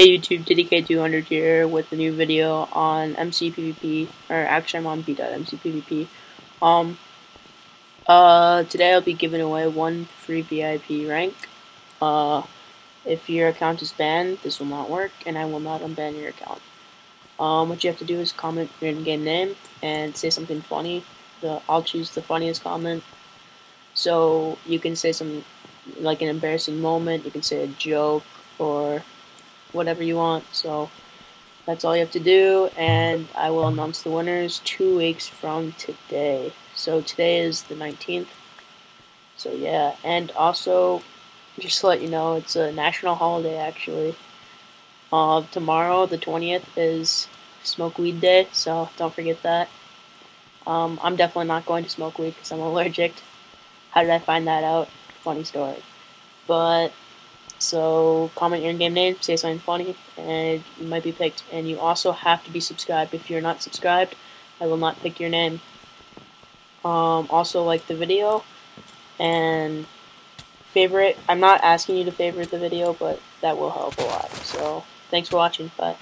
Hey YouTube, DDK200 here with a new video on MCPVP, or actually I'm on b.mcpvp. Um, uh, today I'll be giving away one free VIP rank. Uh, if your account is banned, this will not work, and I will not unban your account. Um, what you have to do is comment your in-game name and say something funny. The, I'll choose the funniest comment. So you can say some, like an embarrassing moment, you can say a joke, or whatever you want. So that's all you have to do, and I will announce the winners two weeks from today. So today is the 19th. So yeah, and also just to let you know, it's a national holiday actually. Uh, tomorrow, the 20th, is Smoke Weed Day, so don't forget that. Um, I'm definitely not going to smoke weed because I'm allergic. How did I find that out? Funny story. But so comment your in-game name, say something funny, and you might be picked. And you also have to be subscribed. If you're not subscribed, I will not pick your name. Um, also like the video and favorite. I'm not asking you to favorite the video, but that will help a lot. So thanks for watching. Bye.